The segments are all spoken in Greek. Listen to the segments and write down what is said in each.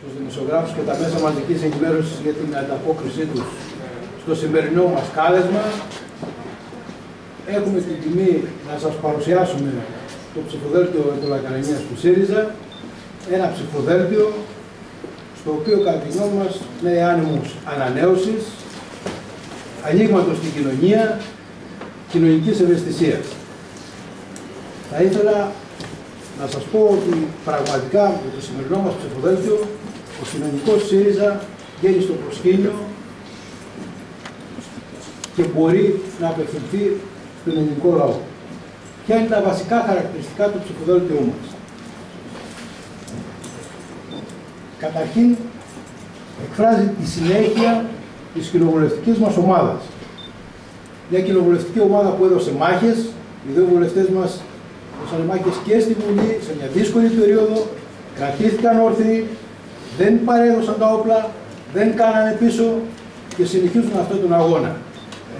τους δημοσιογράφους και τα μέσα μαζικής ενημέρωσης για την ανταπόκρισή τους στο σημερινό μας κάλεσμα. Έχουμε την τιμή να σας παρουσιάσουμε το ψηφοδέλτιο Ετωλακαρανίας του ΣΥΡΙΖΑ, ένα ψηφοδέλτιο στο οποίο κατά τη γνώμη μας με άνεμος ανανέωσης, ανοίγματος στην κοινωνία, κοινωνικής ευαισθησίας. Θα ήθελα να σας πω ότι πραγματικά με το σημερινό μας ψηφοδέλτιο ο κοινωνικός ΣΥΡΙΖΑ βγαίνει στο προσκήνιο και μπορεί να απευθυνθεί στον ελληνικό λαό. Ποια είναι τα βασικά χαρακτηριστικά του ψηφοδέλτιού μας; Καταρχήν, εκφράζει τη συνέχεια της κοινοβουλευτικής μας ομάδας. Μια κοινοβουλευτική ομάδα που έδωσε μάχες, οι δύο βουλευτές μας έδωσαν μάχες και στη Βουλή, σε μια δύσκολη περίοδο, κρατήθηκαν όρθιοι, δεν παρέδωσαν τα όπλα, δεν κάνανε πίσω και συνεχίζουν αυτόν τον αγώνα.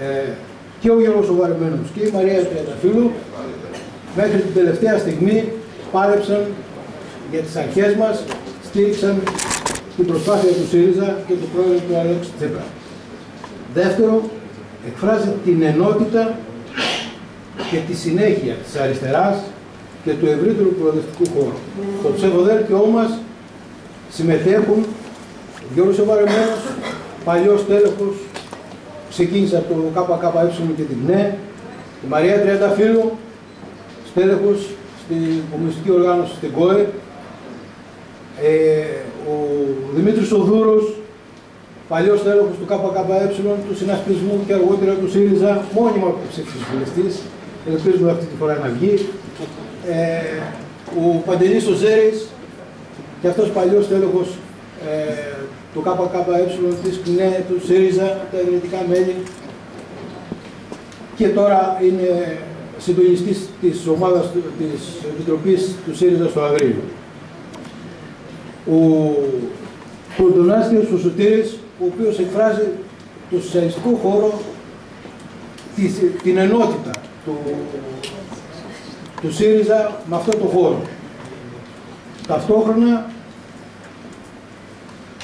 Ε, και ο Γιώργος ο και η Μαρία Τριανταφύλου μέχρι την τελευταία στιγμή πάλεψαν για τις αρχές μας, στήριξαν την προσπάθεια του ΣΥΡΙΖΑ και του πρόεδρου του Αλέξη Τσίπρα. Δεύτερο, εκφράζει την ενότητα και τη συνέχεια της αριστεράς και του ευρύτερου προοδευτικού χώρου. Στο ψευδοδέλτιό μας συμμετέχουν. Ο Γιώργος Οβαρεμένος, παλιός τέλεχος, ξεκίνησε από το ΚΚΕ και την ΝΕ, η Μαρία Τριανταφύλου, στέλεχος στην κομμουνιστική οργάνωση στην ΚΟΕ, ε, ο Δημήτρης Οδούρος, παλιός τέλεχος του ΚΚΕ, του συνασπισμού και αργότερα του ΣΥΡΙΖΑ, μόνιμα ψήφισης βουλευτής, ελπίζουμε αυτή τη φορά να βγει. Ε, ο Παντελής ο Ζέρης, και αυτός παλιός τέλεχος ε, του ΚΚΕ, της ΚΝΕ, του ΣΥΡΙΖΑ, τα ιδρυτικά μέλη και τώρα είναι συντονιστής της ομάδας της Επιτροπής του ΣΥΡΙΖΑ στο Αγρίνο. Ο Κοντονάστιος ο Σωτήρης, ο οποίος εκφράζει το σοσιαλιστικό χώρο την ενότητα του, του ΣΥΡΙΖΑ με αυτό το χώρο. Ταυτόχρονα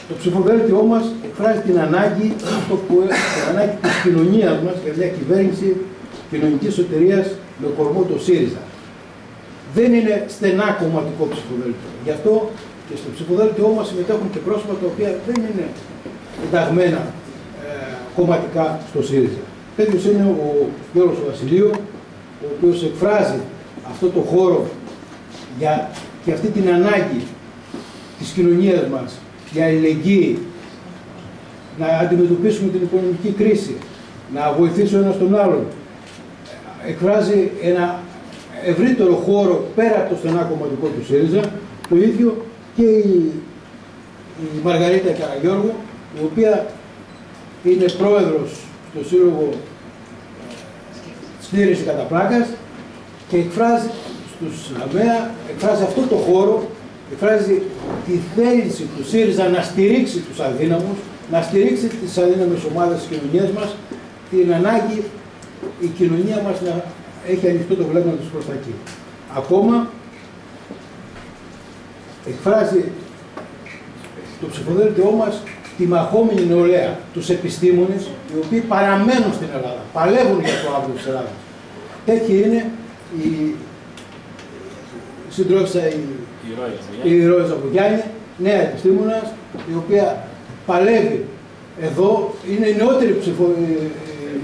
το ψηφοδέλτιό μας εκφράζει την ανάγκη, αυτό που, την ανάγκη της κοινωνίας μας για μια κυβέρνηση κοινωνικής εταιρείας με κορμό το ΣΥΡΙΖΑ. Δεν είναι στενά κομματικό ψηφοδέλτιο. Γι' αυτό και στο ψηφοδέλτιό μας συμμετέχουν και πρόσωπα τα οποία δεν είναι ενταγμένα ε, κομματικά στο ΣΥΡΙΖΑ. Τέτοιος είναι ο Γιώργος Βασιλείου, ο οποίος εκφράζει αυτό το χώρο για, και αυτή την ανάγκη της κοινωνίας μας για αλληλεγγύη, να αντιμετωπίσουμε την οικονομική κρίση, να βοηθήσει ο ένας τον άλλον. Εκφράζει ένα ευρύτερο χώρο πέρα από το στενά κομματικό του ΣΥΡΙΖΑ, το ίδιο και η, η Μαργαρίτα Καραγιώργου, η οποία είναι πρόεδρος του Σύλλογου Στήριξη κατά πλάκας και εκφράζει στους ΑΜΕΑ, εκφράζει αυτό το χώρο εκφράζει τη θέληση του ΣΥΡΙΖΑ να στηρίξει τους αδύναμους, να στηρίξει τις αδύναμες ομάδες της κοινωνίας μας, την ανάγκη η κοινωνία μας να έχει ανοιχτό το βλέμμα της προς τα εκεί. Ακόμα εκφράζει το ψηφοδέλτιό μας τη μαχόμενη νεολαία, τους επιστήμονες, οι οποίοι παραμένουν στην Ελλάδα, παλεύουν για το αύριο της Ελλάδας. Τέτοιοι είναι η συντρόφισσα η η Ρώη Ζαμπογιάννη, νέα επιστήμονας, η οποία παλεύει. Εδώ, είναι η νεότερη, ψηφο,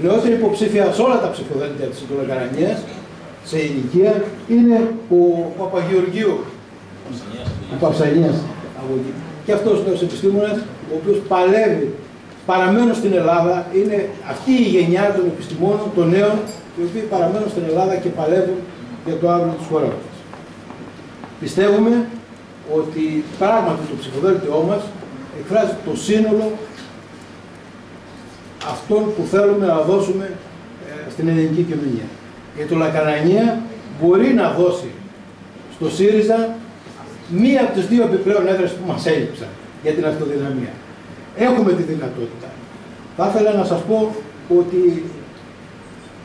νεότερη υποψήφια σε όλα τα ψηφοδέλτια της Ιτωλοκαρανίας, σε ηλικία, είναι ο Παπαγεωργίου, ο Παυσανίας, και αυτός ο νέος επιστήμονας, ο οποίος παλεύει, παραμένουν στην Ελλάδα, είναι αυτή η γενιά των επιστημόνων, των νέων, οι οποίοι παραμένουν στην Ελλάδα και παλεύουν για το αύριο της χώρας. μας. Πιστεύουμε ότι πράγματι το ψηφοδέλτιό μας εκφράζει το σύνολο αυτών που θέλουμε να δώσουμε ε, στην ελληνική κοινωνία. Γιατί το Λακανανία μπορεί να δώσει στο ΣΥΡΙΖΑ μία από τις δύο επιπλέον έδρες που μας έλειψαν για την αυτοδυναμία. Έχουμε τη δυνατότητα. Θα ήθελα να σας πω ότι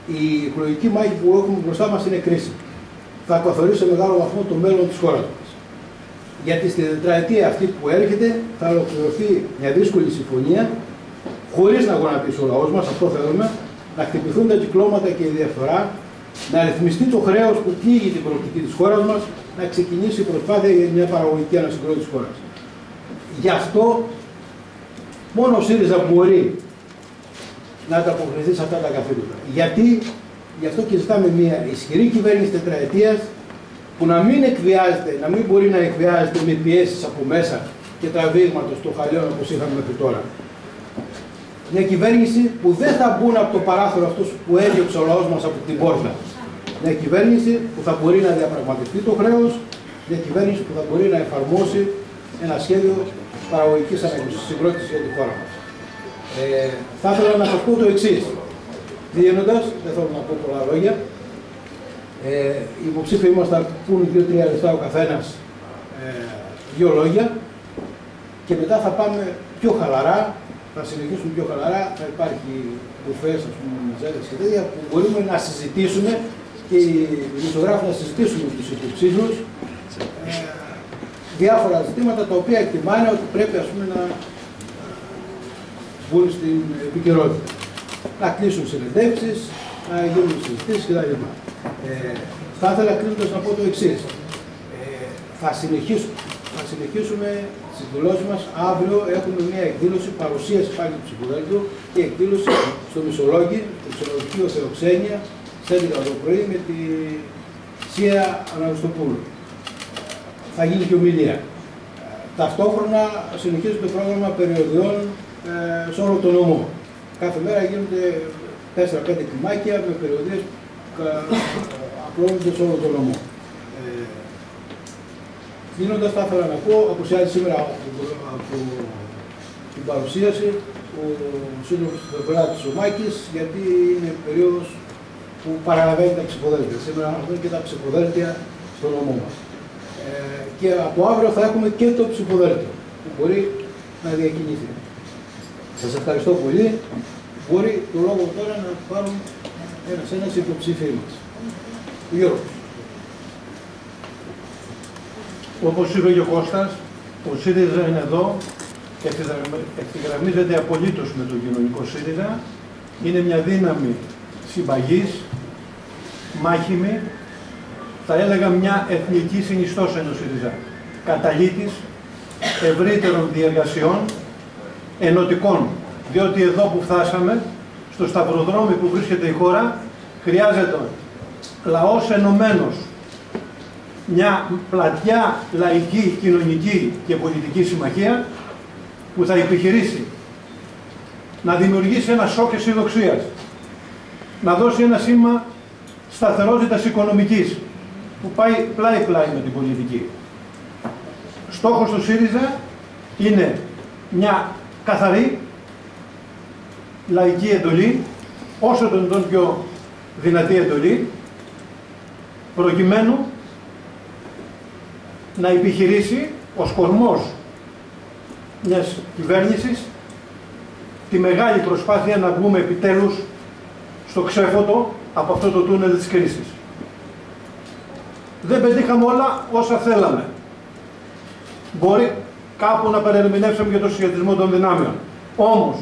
η εκλογική μάχη που έχουμε μπροστά μας είναι κρίσιμη. Θα καθορίσει σε μεγάλο βαθμό το μέλλον της χώρας μας. Γιατί στη τετραετία αυτή που έρχεται θα ολοκληρωθεί μια δύσκολη συμφωνία χωρίς να γονατίσει ο λαός μας, αυτό θέλουμε, να χτυπηθούν τα κυκλώματα και η διαφθορά, να ρυθμιστεί το χρέος που πνίγει την προοπτική της χώρας μας, να ξεκινήσει η προσπάθεια για μια παραγωγική ανασυγκρότηση της χώρας. Γι' αυτό μόνο ο ΣΥΡΙΖΑ μπορεί να ανταποκριθεί σε αυτά τα καθήκοντα. Γιατί, γι' αυτό και ζητάμε μια ισχυρή κυβέρνηση τετραετίας που να μην εκβιάζεται, να μην μπορεί να εκβιάζεται με πιέσεις από μέσα και τραβήγματο στο χαλιόν όπως είχαμε μέχρι τώρα. Μια κυβέρνηση που δεν θα μπουν από το παράθυρο αυτούς που έδιωξε ο λαός μας από την πόρτα. Μια κυβέρνηση που θα μπορεί να διαπραγματευτεί το χρέος, μια κυβέρνηση που θα μπορεί να εφαρμόσει ένα σχέδιο παραγωγικής συγκρότηση για τη χώρα μας. Ε, θα ήθελα να σας πω το εξής. Δίνοντα, δεν θέλω να πω πολλά λόγια, ε, οι υποψήφοι μας θα πούν δύο-τρία λεπτά ο καθένας ε, δύο λόγια. Και μετά θα πάμε πιο χαλαρά, θα συνεχίσουμε πιο χαλαρά, θα υπάρχει μπουφές, ας πούμε, μεζέτες και τέτοια που μπορούμε να συζητήσουμε και οι δημοσιογράφοι να συζητήσουν με τους υποψήφιους ε, διάφορα ζητήματα τα οποία εκτιμάνε ότι πρέπει ας πούμε, να βγουν στην επικαιρότητα. Να κλείσουν συνεντεύξεις, να γίνουν συζητήσεις κτλ. Ε, θα ήθελα κλείνοντας να πω το εξής. Ε, θα, συνεχίσουμε, θα συνεχίσουμε τις δηλώσει μας. Αύριο έχουμε μια εκδήλωση παρουσίαση πάλι του ψηφοδέλτιου και εκδήλωση στο Μισολόγιο, το Μισολογικό Θεοξένια, στις 11 το πρωί με τη Σία Αναγνωστοπούλου θα γίνει και ομιλία. Ταυτόχρονα συνεχίζει το πρόγραμμα περιοδιών ε, σε όλο τον νομό. Κάθε μέρα γίνονται 4-5 κλιμάκια με περιοδίες που απλώνονται σε όλο τον νομό. Ε, Κλείνοντας, θα ήθελα να πω, αποσιάζει σήμερα από, την παρουσίαση ο σύλλογος του Θεοδωράτης ο Μάκης, γιατί είναι περίοδος που παραλαβαίνει τα ψηφοδέλτια. Σήμερα έχουμε και τα ψηφοδέλτια στο νομό μας. Ε, και από αύριο θα έχουμε και το ψηφοδέλτιο που μπορεί να διακινηθεί. Σας ευχαριστώ πολύ. Μπορεί το λόγο τώρα να πάρουν ένας ένας υποψήφιοι μας. Γιώργος. Όπως είπε και ο Κώστας, ο ΣΥΡΙΖΑ είναι εδώ και ευθυγραμμίζεται απολύτως με το κοινωνικό ΣΥΡΙΖΑ. Είναι μια δύναμη συμπαγής, μάχημη, θα έλεγα μια εθνική συνιστόσα ενός ΣΥΡΙΖΑ. Καταλήτης ευρύτερων διεργασιών ενωτικών. Διότι εδώ που φτάσαμε, στο σταυροδρόμι που βρίσκεται η χώρα, χρειάζεται λαός ενωμένος, μια πλατιά λαϊκή, κοινωνική και πολιτική συμμαχία που θα επιχειρήσει να δημιουργήσει ένα σοκ αισιοδοξίας, να δώσει ένα σήμα σταθερότητας οικονομικής, που πάει πλάι-πλάι με την πολιτική. Στόχος του ΣΥΡΙΖΑ είναι μια καθαρή λαϊκή εντολή, όσο τον τον πιο δυνατή εντολή, προκειμένου να επιχειρήσει ο σκορμός μιας κυβέρνησης τη μεγάλη προσπάθεια να βγούμε επιτέλους στο ξέφωτο από αυτό το τούνελ της κρίσης δεν πετύχαμε όλα όσα θέλαμε. Μπορεί κάπου να παρερμηνεύσουμε για το συσχετισμό των δυνάμεων. Όμως,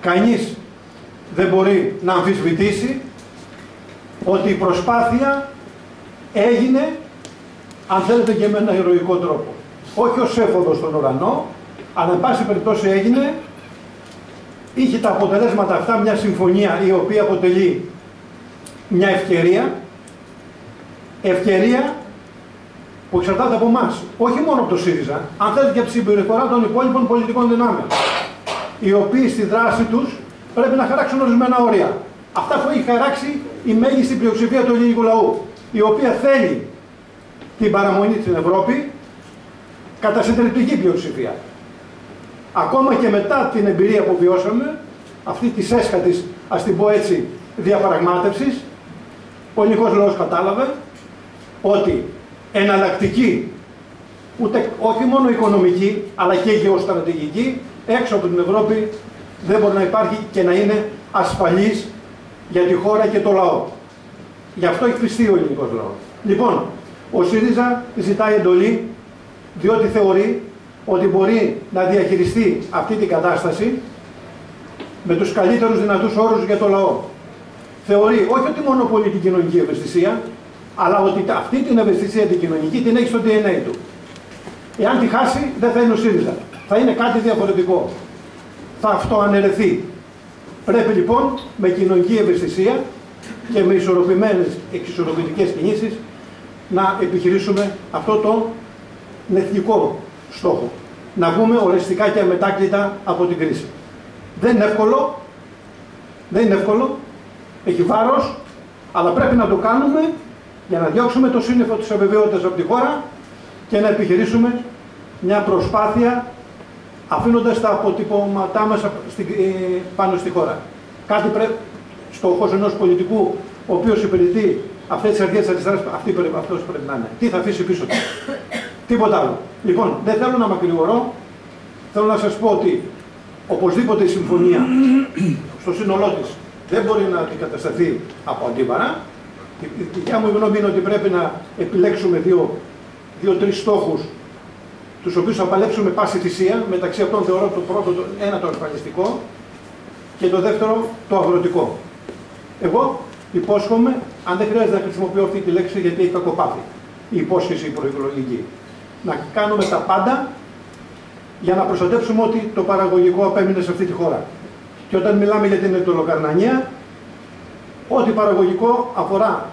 κανείς δεν μπορεί να αμφισβητήσει ότι η προσπάθεια έγινε, αν θέλετε και με ένα ηρωικό τρόπο. Όχι ως έφοδος στον ουρανό, αλλά εν πάση περιπτώσει έγινε, είχε τα αποτελέσματα αυτά μια συμφωνία η οποία αποτελεί μια ευκαιρία ευκαιρία που εξαρτάται από εμάς. Όχι μόνο από το ΣΥΡΙΖΑ, αν θέλετε και από τη συμπεριφορά των υπόλοιπων πολιτικών δυνάμεων. Οι οποίοι στη δράση τους πρέπει να χαράξουν ορισμένα όρια. Αυτά που έχει χαράξει η μέγιστη πλειοψηφία του ελληνικού λαού, η οποία θέλει την παραμονή στην Ευρώπη κατά συντριπτική πλειοψηφία. Ακόμα και μετά την εμπειρία που βιώσαμε, αυτή της έσχατης, ας την πω έτσι, διαπραγμάτευσης, ο ελληνικός λαός κατάλαβε ότι εναλλακτική, ούτε, όχι μόνο οικονομική, αλλά και γεωστρατηγική, έξω από την Ευρώπη δεν μπορεί να υπάρχει και να είναι ασφαλής για τη χώρα και το λαό. Γι' αυτό έχει πιστεί ο ελληνικός λαός. Λοιπόν, ο ΣΥΡΙΖΑ ζητάει εντολή διότι θεωρεί ότι μπορεί να διαχειριστεί αυτή την κατάσταση με τους καλύτερους δυνατούς όρους για το λαό. Θεωρεί όχι ότι μονοπολεί την κοινωνική ευαισθησία, αλλά ότι αυτή την ευαισθησία την κοινωνική την έχει στο DNA του. Εάν τη χάσει, δεν θα είναι ο ΣΥΡΙΖΑ. Θα είναι κάτι διαφορετικό. Θα αυτοαναιρεθεί. Πρέπει λοιπόν με κοινωνική ευαισθησία και με ισορροπημένες εξισορροπητικές κινήσεις να επιχειρήσουμε αυτό το εθνικό στόχο. Να βγούμε οριστικά και αμετάκλητα από την κρίση. Δεν είναι εύκολο, δεν είναι εύκολο, έχει βάρος, αλλά πρέπει να το κάνουμε για να διώξουμε το σύννεφο της αβεβαιότητας από τη χώρα και να επιχειρήσουμε μια προσπάθεια αφήνοντας τα αποτυπώματά μας ε, πάνω στη χώρα. Κάτι πρέπει, στόχος ενός πολιτικού ο οποίος υπηρετεί αυτές τις αρχές της αριστεράς, αυτή, αυτός πρέπει να είναι. Τι θα αφήσει πίσω του. Τίποτα άλλο. Λοιπόν, δεν θέλω να μακρηγορώ. Θέλω να σας πω ότι οπωσδήποτε η συμφωνία στο σύνολό της δεν μπορεί να αντικατασταθεί από αντίπαρα. Η δικιά μου γνώμη είναι ότι πρέπει να επιλέξουμε δύο, δύο-τρει στόχους τους οποίους θα παλέψουμε πάση θυσία. Μεταξύ αυτών θεωρώ το πρώτο, το, ένα το ασφαλιστικό και το δεύτερο το αγροτικό. Εγώ υπόσχομαι, αν δεν χρειάζεται να χρησιμοποιώ αυτή τη λέξη γιατί έχει κακοπάθει η υπόσχεση η προεκλογική, να κάνουμε τα πάντα για να προστατεύσουμε ότι το παραγωγικό απέμεινε σε αυτή τη χώρα. Και όταν μιλάμε για την ετωλοκαρνανία, ό,τι παραγωγικό αφορά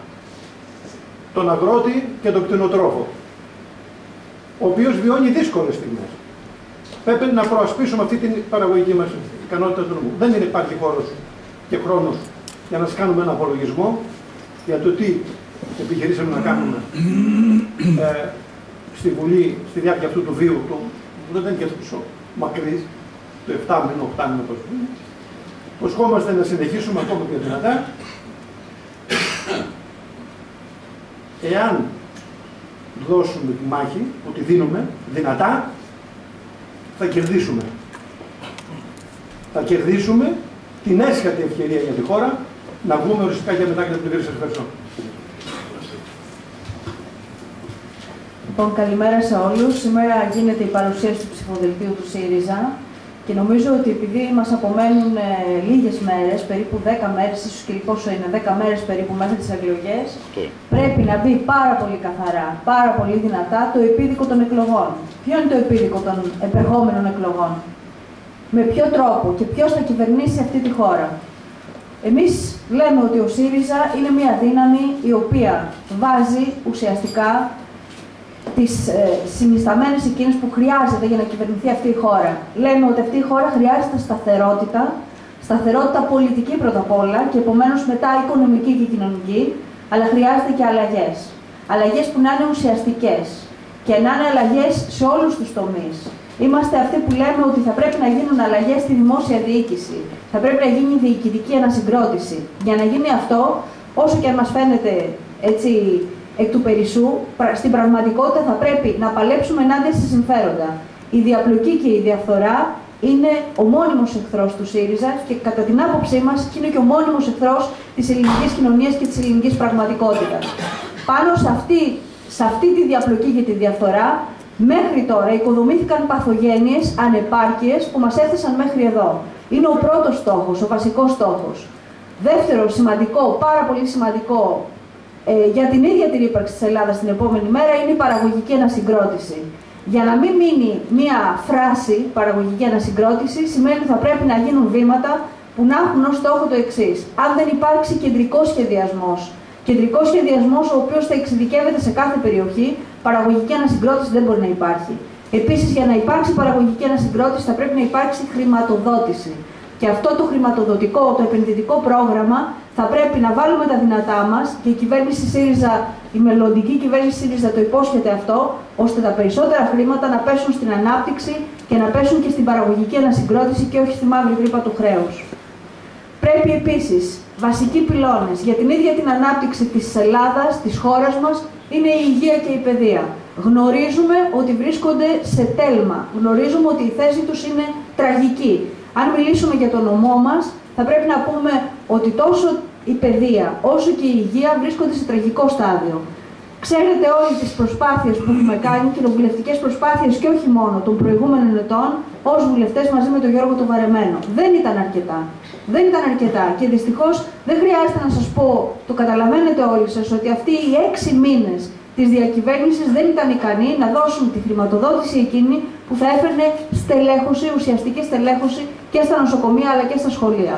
τον αγρότη και τον κτηνοτρόφο, ο οποίος βιώνει δύσκολες στιγμές. Πρέπει να προασπίσουμε αυτή την παραγωγική μας ικανότητα του νομού. Δεν είναι υπάρχει χώρος και χρόνος για να σας κάνουμε ένα απολογισμό για το τι επιχειρήσαμε να κάνουμε ε, στη Βουλή, στη διάρκεια αυτού του βίου, του, δεν ήταν και τόσο μακρύς, το 7 μήνο, 8 μήνο τόσο. Προσχόμαστε να συνεχίσουμε ακόμα πιο δυνατά. Εάν δώσουμε τη μάχη, ότι δίνουμε δυνατά, θα κερδίσουμε. Θα κερδίσουμε την έσχατη ευκαιρία για τη χώρα να βγούμε οριστικά και μετά και από την κρίση. Ευχαριστώ. Λοιπόν, καλημέρα σε όλους. Σήμερα γίνεται η παρουσίαση του ψηφοδελτίου του ΣΥΡΙΖΑ και νομίζω ότι επειδή μας απομένουν ε, λίγες μέρες, περίπου 10 μέρες, ίσως και πόσο είναι, 10 μέρες περίπου μέχρι τις εκλογές, πρέπει να μπει πάρα πολύ καθαρά, πάρα πολύ δυνατά το επίδικο των εκλογών. Ποιο είναι το επίδικο των επερχόμενων εκλογών, με ποιο τρόπο και ποιος θα κυβερνήσει αυτή τη χώρα; Εμείς λέμε ότι ο ΣΥΡΙΖΑ είναι μια δύναμη η οποία βάζει ουσιαστικά τις ε, συνισταμένες εκείνες που χρειάζεται για να κυβερνηθεί αυτή η χώρα. Λέμε ότι αυτή η χώρα χρειάζεται σταθερότητα, σταθερότητα πολιτική πρώτα απ' όλα και επομένως μετά οικονομική και κοινωνική, αλλά χρειάζεται και αλλαγές. Αλλαγές που να είναι ουσιαστικές και να είναι αλλαγές σε όλους τους τομείς. Είμαστε αυτοί που λέμε ότι θα πρέπει να γίνουν αλλαγές στη δημόσια διοίκηση. Θα πρέπει να γίνει διοικητική ανασυγκρότηση. Για να γίνει αυτό, όσο και αν μας φαίνεται έτσι εκ του περισσού, στην πραγματικότητα θα πρέπει να παλέψουμε ενάντια σε συμφέροντα. Η διαπλοκή και η διαφθορά είναι ο μόνιμος εχθρός του ΣΥΡΙΖΑ και κατά την άποψή μας είναι και ο μόνιμος εχθρός της ελληνικής κοινωνίας και της ελληνικής πραγματικότητας. Πάνω σε αυτή, σε αυτή τη διαπλοκή και τη διαφθορά, μέχρι τώρα οικοδομήθηκαν παθογένειες, ανεπάρκειες που μας έθεσαν μέχρι εδώ. Είναι ο πρώτος στόχος, ο βασικός στόχος. Δεύτερο σημαντικό, πάρα πολύ σημαντικό ε, για την ίδια την ύπαρξη της Ελλάδας την επόμενη μέρα είναι η παραγωγική ανασυγκρότηση. Για να μην μείνει μία φράση παραγωγική ανασυγκρότηση, σημαίνει ότι θα πρέπει να γίνουν βήματα που να έχουν ως στόχο το εξής. Αν δεν υπάρξει κεντρικός σχεδιασμός, κεντρικός σχεδιασμός ο οποίος θα εξειδικεύεται σε κάθε περιοχή, παραγωγική ανασυγκρότηση δεν μπορεί να υπάρχει. Επίσης, για να υπάρξει παραγωγική ανασυγκρότηση, θα πρέπει να υπάρξει χρηματοδότηση. Και αυτό το χρηματοδοτικό, το επενδυτικό πρόγραμμα θα πρέπει να βάλουμε τα δυνατά μας και η κυβέρνηση ΣΥΡΙΖΑ, η μελλοντική κυβέρνηση ΣΥΡΙΖΑ το υπόσχεται αυτό, ώστε τα περισσότερα χρήματα να πέσουν στην ανάπτυξη και να πέσουν και στην παραγωγική ανασυγκρότηση και όχι στη μαύρη τρύπα του χρέους. Πρέπει επίσης βασικοί πυλώνες για την ίδια την ανάπτυξη της Ελλάδας, της χώρας μας, είναι η υγεία και η παιδεία. Γνωρίζουμε ότι βρίσκονται σε τέλμα. Γνωρίζουμε ότι η θέση τους είναι τραγική. Αν μιλήσουμε για τον νομό μας, θα πρέπει να πούμε ότι τόσο η παιδεία όσο και η υγεία βρίσκονται σε τραγικό στάδιο. Ξέρετε όλοι τις προσπάθειες που έχουμε κάνει, κοινοβουλευτικές προσπάθειες και όχι μόνο των προηγούμενων ετών, ως βουλευτές μαζί με τον Γιώργο το Βαρεμένο. Δεν ήταν αρκετά. Δεν ήταν αρκετά και δυστυχώς δεν χρειάζεται να σας πω, το καταλαβαίνετε όλοι σας, ότι αυτοί οι έξι μήνες της διακυβέρνησης δεν ήταν ικανοί να δώσουν τη χρηματοδότηση εκείνη που θα έφερνε στελέχωση, ουσιαστική στελέχωση και στα νοσοκομεία αλλά και στα σχολεία.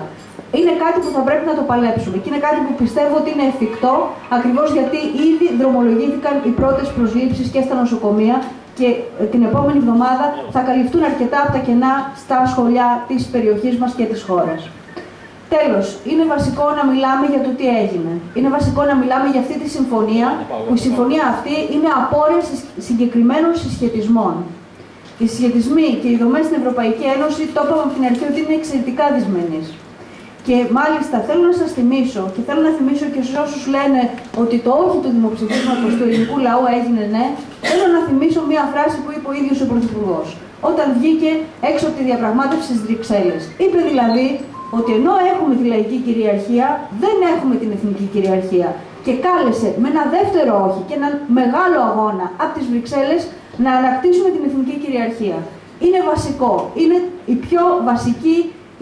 Είναι κάτι που θα πρέπει να το παλέψουμε και είναι κάτι που πιστεύω ότι είναι εφικτό ακριβώς γιατί ήδη δρομολογήθηκαν οι πρώτες προσλήψεις και στα νοσοκομεία και ε, την επόμενη εβδομάδα θα καλυφθούν αρκετά από τα κενά στα σχολιά της περιοχής μας και της χώρας. Τέλος, είναι βασικό να μιλάμε για το τι έγινε. Είναι βασικό να μιλάμε για αυτή τη συμφωνία, που η συμφωνία αυτή είναι απόρρια συγκεκριμένων συσχετισμών. Οι συσχετισμοί και οι δομές στην Ευρωπαϊκή Ένωση, το είπαμε από την αρχή ότι είναι εξαιρετικά δυσμενείς. Και μάλιστα θέλω να σας θυμίσω και θέλω να θυμίσω και σε όσους λένε ότι το όχι του δημοψηφίσματος του ελληνικού λαού έγινε ναι, θέλω να θυμίσω μία φράση που είπε ο ίδιος ο Πρωθυπουργός όταν βγήκε έξω από τη διαπραγμάτευση στις Βρυξέλλες. Είπε δηλαδή ότι ενώ έχουμε τη λαϊκή κυριαρχία, δεν έχουμε την εθνική κυριαρχία. Και κάλεσε με ένα δεύτερο όχι και έναν μεγάλο αγώνα από τις Βρυξέλλες να ανακτήσουμε την εθνική κυριαρχία. Είναι βασικό, είναι η πιο βασική,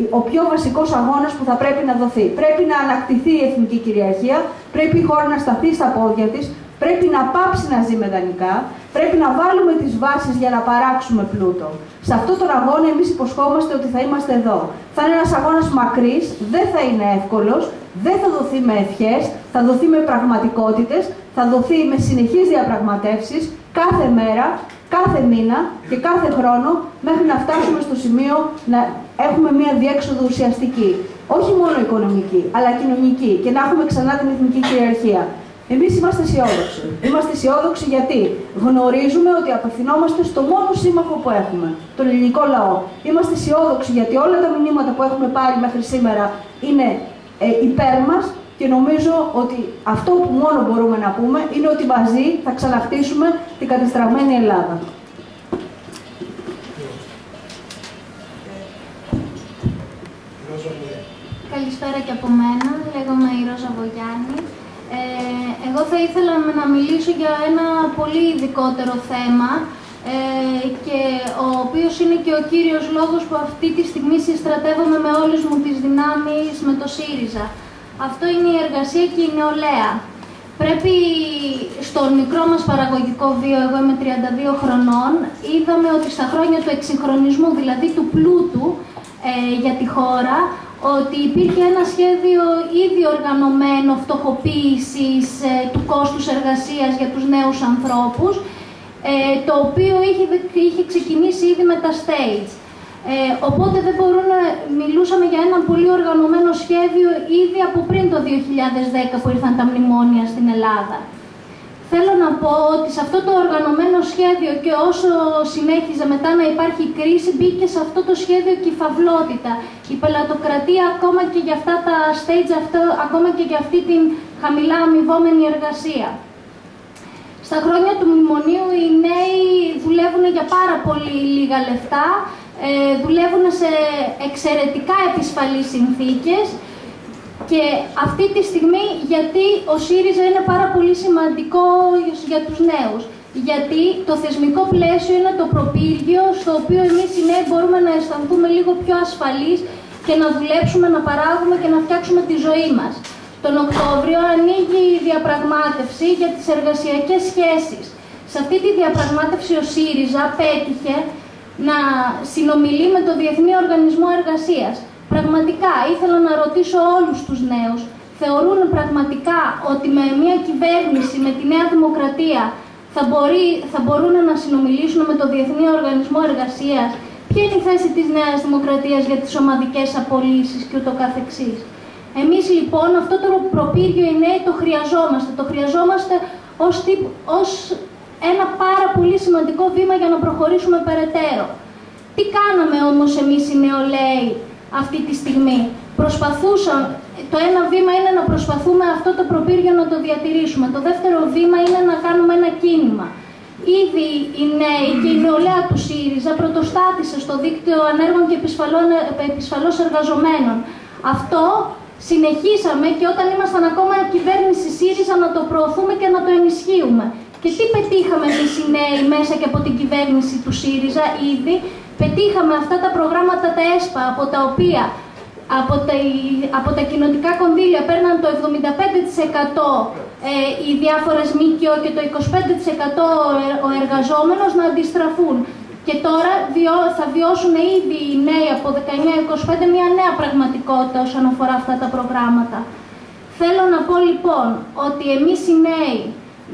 ο πιο βασικός αγώνας που θα πρέπει να δοθεί. Πρέπει να ανακτηθεί η εθνική κυριαρχία, πρέπει η χώρα να σταθεί στα πόδια της, πρέπει να πάψει να ζει με δανεικά, πρέπει να βάλουμε τις βάσεις για να παράξουμε πλούτο. Σε αυτό τον αγώνα εμείς υποσχόμαστε ότι θα είμαστε εδώ. Θα είναι ένας αγώνας μακρύς, δεν θα είναι εύκολος, δεν θα δοθεί με ευχές, θα δοθεί με πραγματικότητες, θα δοθεί με συνεχείς διαπραγματεύσεις, κάθε μέρα, κάθε μήνα και κάθε χρόνο, μέχρι να φτάσουμε στο σημείο να έχουμε μια διέξοδο ουσιαστική. Όχι μόνο οικονομική, αλλά κοινωνική και να έχουμε ξανά την εθνική κυριαρχία. Εμείς είμαστε αισιόδοξοι. Είμαστε αισιόδοξοι γιατί γνωρίζουμε ότι απευθυνόμαστε στο μόνο σύμμαχο που έχουμε, τον ελληνικό λαό. Είμαστε αισιόδοξοι γιατί όλα τα μηνύματα που έχουμε πάρει μέχρι σήμερα είναι ε, υπέρ μας και νομίζω ότι αυτό που μόνο μπορούμε να πούμε είναι ότι μαζί θα ξαναχτίσουμε την κατεστραμμένη Ελλάδα. Καλησπέρα και από μένα. Λέγομαι η Ρόζα Βογιάννη. Ε, εγώ θα ήθελα να μιλήσω για ένα πολύ ειδικότερο θέμα ε, και ο οποίος είναι και ο κύριος λόγος που αυτή τη στιγμή συστρατεύομαι με όλες μου τις δυνάμεις με το ΣΥΡΙΖΑ. Αυτό είναι η εργασία και η νεολαία. Πρέπει στον μικρό μας παραγωγικό βίο, εγώ είμαι 32 χρονών, είδαμε ότι στα χρόνια του εξυγχρονισμού, δηλαδή του πλούτου ε, για τη χώρα, ότι υπήρχε ένα σχέδιο ήδη οργανωμένο φτωχοποίησης ε, του κόστους εργασίας για τους νέους ανθρώπους, ε, το οποίο είχε, είχε ξεκινήσει ήδη με τα stage. Ε, οπότε δεν μπορούν να μιλούσαμε για ένα πολύ οργανωμένο σχέδιο ήδη από πριν το 2010 που ήρθαν τα μνημόνια στην Ελλάδα. Θέλω να πω ότι σε αυτό το οργανωμένο σχέδιο και όσο συνέχιζε μετά να υπάρχει κρίση, μπήκε σε αυτό το σχέδιο και η φαυλότητα. Η πελατοκρατία ακόμα και για αυτά τα stage, αυτό, ακόμα και για αυτή την χαμηλά αμοιβόμενη εργασία. Στα χρόνια του μνημονίου οι νέοι δουλεύουν για πάρα πολύ λίγα λεφτά, ε, δουλεύουν σε εξαιρετικά επισφαλείς συνθήκες και αυτή τη στιγμή γιατί ο ΣΥΡΙΖΑ είναι πάρα πολύ σημαντικό για τους νέους. Γιατί το θεσμικό πλαίσιο είναι το προπύργιο στο οποίο εμείς οι νέοι μπορούμε να αισθανθούμε λίγο πιο ασφαλείς και να δουλέψουμε, να παράγουμε και να φτιάξουμε τη ζωή μας. Τον Οκτώβριο ανοίγει η διαπραγμάτευση για τις εργασιακές σχέσεις. Σε αυτή τη διαπραγμάτευση ο ΣΥΡΙΖΑ πέτυχε να συνομιλεί με το Διεθνή Οργανισμό Εργασίας. Πραγματικά ήθελα να ρωτήσω όλους τους νέους, θεωρούν πραγματικά ότι με μια κυβέρνηση, με τη Νέα Δημοκρατία, θα, μπορεί, θα μπορούν να συνομιλήσουν με το Διεθνή Οργανισμό Εργασίας; Ποια είναι η θέση της Νέας Δημοκρατίας για τις ομαδικές απολύσεις και ούτω καθεξής; Εμείς λοιπόν αυτό το προπύργιο οι νέοι το χρειαζόμαστε. Το χρειαζόμαστε ως, ως ένα πάρα πολύ σημαντικό βήμα για να προχωρήσουμε περαιτέρω. Τι κάναμε όμως εμείς οι νεολαίοι; Αυτή τη στιγμή. Προσπαθούσαμε, το ένα βήμα είναι να προσπαθούμε αυτό το προπύργιο να το διατηρήσουμε. Το δεύτερο βήμα είναι να κάνουμε ένα κίνημα. Ήδη οι νέοι και η νεολαία του ΣΥΡΙΖΑ πρωτοστάτησε στο δίκτυο ανέργων και επισφαλώς εργαζομένων. Αυτό Συνεχίσαμε και όταν ήμασταν ακόμα κυβέρνηση ΣΥΡΙΖΑ να το προωθούμε και να το ενισχύουμε. Και τι πετύχαμε εμείς οι νέοι μέσα και από την κυβέρνηση του ΣΥΡΙΖΑ ήδη; Πετύχαμε αυτά τα προγράμματα τα ΕΣΠΑ από τα οποία από τα, από τα κοινοτικά κονδύλια παίρναν το 75% ε, οι διάφορες ΜΚΟ και το 25% ο εργαζόμενος να αντιστραφούν. Και τώρα θα βιώσουν ήδη οι νέοι από 19-25 μια νέα πραγματικότητα όσον αφορά αυτά τα προγράμματα. Θέλω να πω λοιπόν ότι εμείς οι νέοι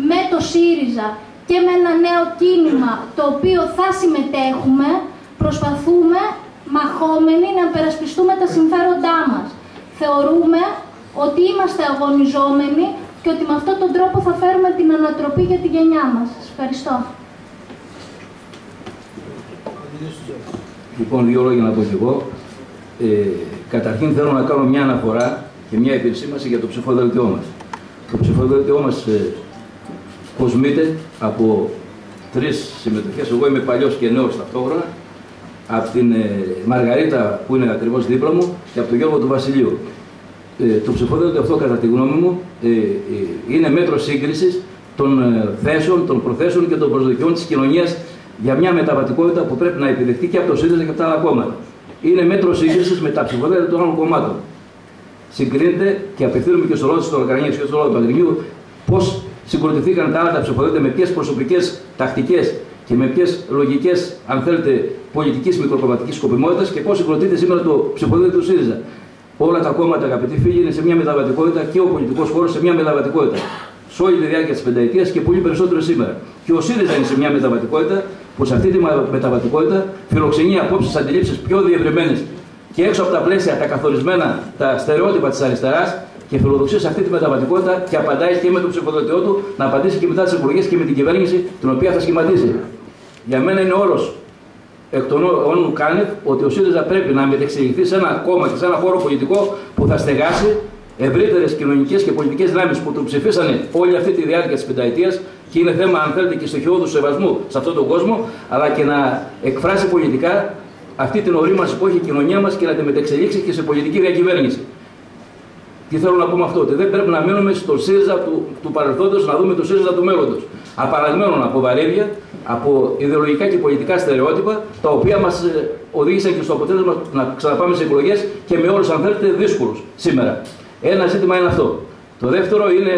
με το ΣΥΡΙΖΑ και με ένα νέο κίνημα το οποίο θα συμμετέχουμε, προσπαθούμε μαχόμενοι να περασπιστούμε τα συμφέροντά μας. Θεωρούμε ότι είμαστε αγωνιζόμενοι και ότι με αυτόν τον τρόπο θα φέρουμε την ανατροπή για τη γενιά μας. Σας ευχαριστώ. Λοιπόν, δύο λόγια να πω και εγώ. Ε, καταρχήν θέλω να κάνω μια αναφορά και μια επισήμαση για το ψηφοδέλτιό μας. Το ψηφοδέλτιό μας ε, κοσμείται από τρεις συμμετοχές. Εγώ είμαι παλιός και νέος ταυτόχρονα. Από την ε, Μαργαρίτα που είναι ακριβώς δίπλα μου και από τον Γιώργο του Βασιλείου. Ε, το ψηφοδέλτιο αυτό κατά τη γνώμη μου ε, ε, είναι μέτρο σύγκρισης των ε, θέσεων, των προθέσεων και των προσδοκιών της κοινωνίας για μια μεταβατικότητα που πρέπει να επιδεχτεί και από το ΣΥΡΙΖΑ και από τα άλλα κόμματα. Είναι μέτρο σύγκρισης με τα ψηφοδέλτια των άλλων κομμάτων. Συγκρίνεται και απευθύνουμε και στο ρόλο του Οργανία και στο ρόλο του Αγρινίου πώς συγκροτηθήκαν τα άλλα τα ψηφοδέλτια, με ποιες προσωπικές τακτικές και με ποιες λογικές, αν θέλετε, πολιτικής μικροκομματική σκοπιμότητας και πώς συγκροτείται σήμερα το ψηφοδέλτιο του ΣΥΡΙΖΑ. Όλα τα κόμματα, αγαπητοί φίλοι, είναι σε μια μεταβατικότητα και ο πολιτικός χώρος σε μια μεταβατικότητα. Σε όλη τη διάρκεια της πενταετίας και πολύ περισσότερο σήμερα. Και ο ΣΥΡΙΖΑ είναι σε μια μεταβατικότητα που σε αυτή τη μεταβατικότητα φιλοξενεί απόψεις, αντιλήψεις πιο διευρυμένες και έξω από τα πλαίσια τα καθορισμένα, τα στερεότυπα της αριστεράς και φιλοδοξεί σε αυτή τη μεταβατικότητα και απαντάει και με το ψηφοδοτιό του να απαντήσει και μετά τις εκλογές και με την κυβέρνηση την οποία θα σχηματίσει. Για μένα είναι όρος εκ των όνων κάνευ ότι ο ΣΥΡΙΖΑ πρέπει να μετεξελιχθεί σε ένα κόμμα και σε ένα χώρο πολιτικό που θα στεγάσει ευρύτερες κοινωνικές και πολιτικές δυνάμεις που του ψηφίσανε όλη αυτή τη διάρκεια της πενταετίας και είναι θέμα, αν θέλετε, και στοιχειώδους σεβασμού σε αυτόν τον κόσμο, αλλά και να εκφράσει πολιτικά αυτή την ορίμανση που έχει η κοινωνία μας και να τη μετεξελίξει και σε πολιτική διακυβέρνηση. Τι θέλω να πούμε αυτό, ότι δεν πρέπει να μείνουμε στο ΣΥΡΙΖΑ του, του παρελθόντος, να δούμε το ΣΥΡΙΖΑ του μέλλοντος. Απαραγμένων από βαρύδια, από ιδεολογικά και πολιτικά στερεότυπα, τα οποία μας ε, οδήγησαν και στο αποτέλεσμα να ξαναπάμε σε εκλογές και με όλους, αν θέλετε, δύσκολους σήμερα. Ένα ζήτημα είναι αυτό. Το δεύτερο είναι,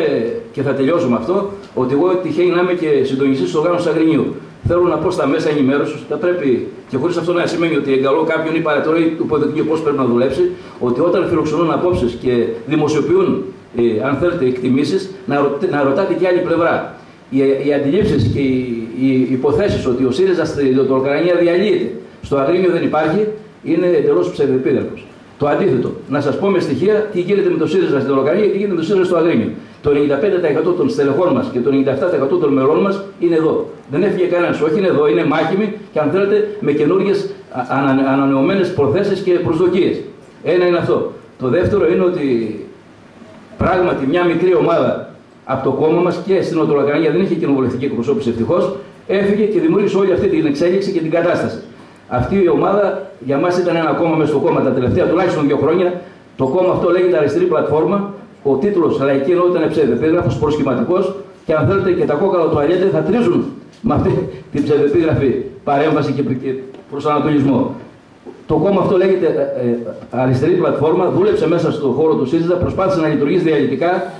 και θα τελειώσω με αυτό, ότι εγώ τυχαίνει να είμαι και συντονιστής του οργάνου Αγρινίου. Θέλω να πω στα μέσα ενημέρωσης ότι θα πρέπει, και χωρίς αυτό να σημαίνει ότι εγκαλώ κάποιον ή παρατηρώ ή του υποδεικνύει πώς πρέπει να δουλέψει, ότι όταν φιλοξενούν απόψεις και δημοσιοποιούν, ε, αν θέλετε, εκτιμήσεις, να, να ρωτάτε και άλλη πλευρά. Οι, οι αντιλήψεις και οι, οι υποθέσεις ότι ο ΣΥΡΙΖΑ στην Οκρανία διαλύεται, στο Αγρίνιο δεν υπάρχει, είναι εντελώς ψευδεπίδερκο. Το αντίθετο, να σας πω με στοιχεία τι γίνεται με το ΣΥΡΙΖΑ στην Οκρανία και τι γίνεται με το ΣΥΡΙΖΑ στο Αγρίνιο. Το 95% των στελεχών μας και το 97% των μελών μας είναι εδώ. Δεν έφυγε κανένας, όχι είναι εδώ, είναι μάχημοι και αν θέλετε με καινούργιες ανα, ανανεωμένες προθέσεις και προσδοκίες. Ένα είναι αυτό. Το δεύτερο είναι ότι πράγματι μια μικρή ομάδα από το κόμμα μας και στην Οτρολακρανία δεν είχε κοινοβουλευτική εκπροσώπηση ευτυχώς, έφυγε και δημιούργησε όλη αυτή την εξέλιξη και την κατάσταση. Αυτή η ομάδα για μας ήταν ένα κόμμα μέσα στο κόμμα τα τελευταία τουλάχιστον δύο χρόνια. Το κόμμα αυτό λέγεται Αριστερή Πλατφόρμα. Ο τίτλος Λαϊκή Ενότητα είναι ψευδεπίγραφος, προσχηματικό και αν θέλετε και τα κόκαλα του Αλιέντε θα τρίζουν με αυτή την ψευδεπίγραφη παρέμβαση και προσανατολισμό. Το κόμμα αυτό λέγεται ε, ε, Αριστερή Πλατφόρμα, δούλεψε μέσα στον χώρο του ΣΥΡΙΖΑ, προσπάθησε να λειτουργήσει διαλυτικά,